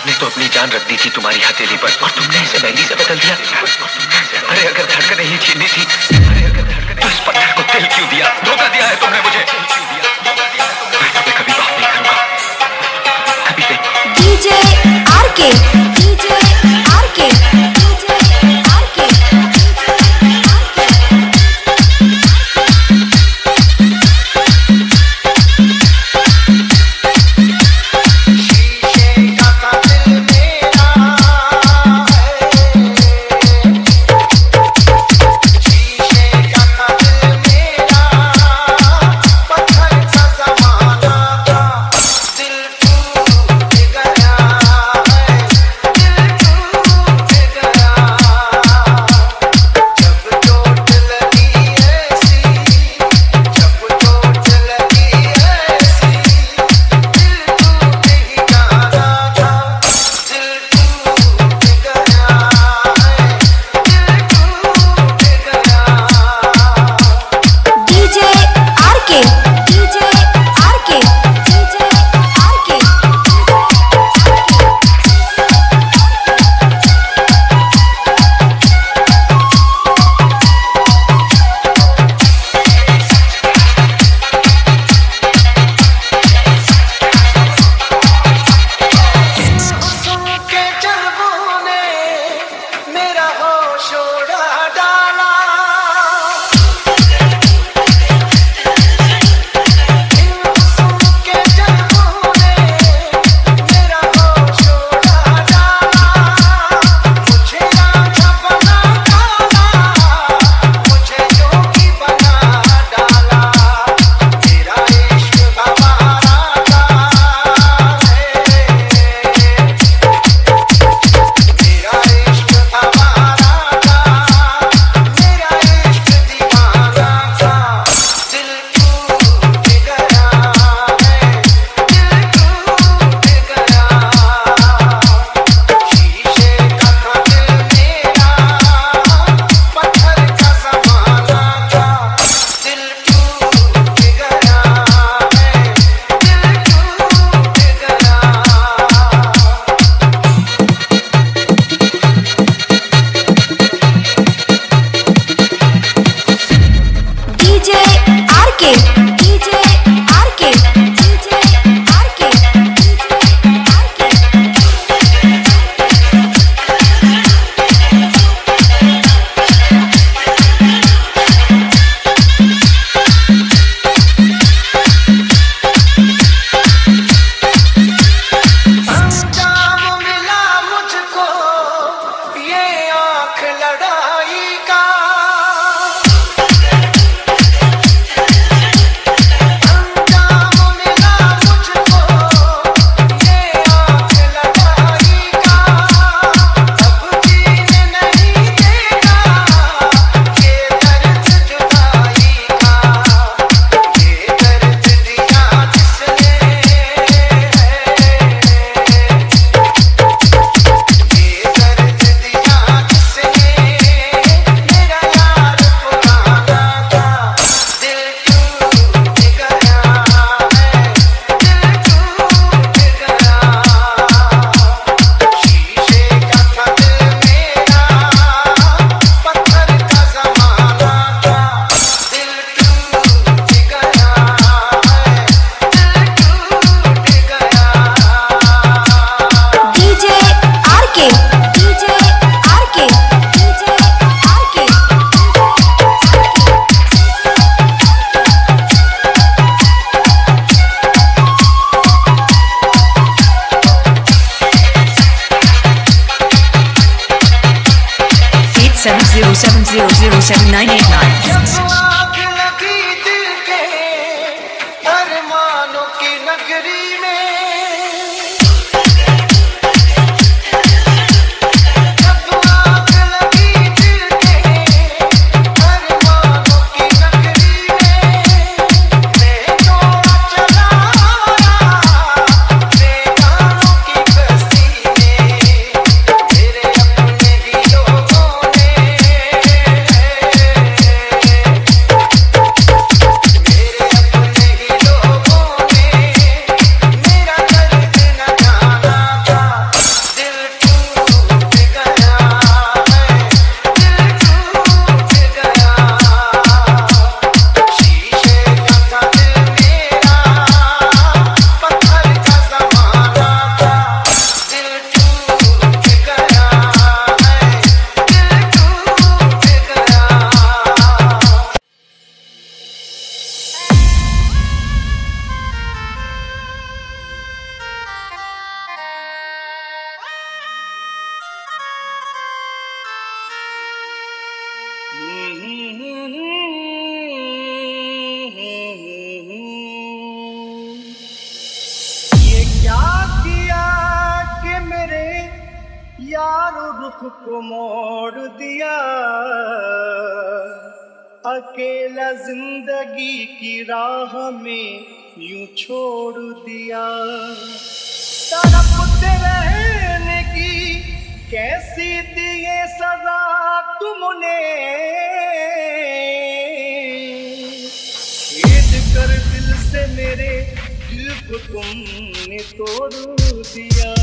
हमने तो अपनी जान रख दी थी तुम्हारी हथेली पर, और तुमने इसे मेहंदी से बदल दिया। अरे अगर धड़कन नहीं छीननी थी, अरे अगर धड़कन तो इस पत्थर को दिल क्यों दिया? धोखा दिया है तुमने मुझे। मैं तुम्हें कभी बात नहीं करूँगा। कभी नहीं। DJ R seven zero seven zero zero seven nine eight nine. रुख को मोड़ दिया। अकेला ज़िंदगी की राह में यूँ छोड़ दिया। तड़पते रहने की कैसी दिए सजा तुमने? खेद कर दिल से मेरे दिल को तुमने तोड़ दिया।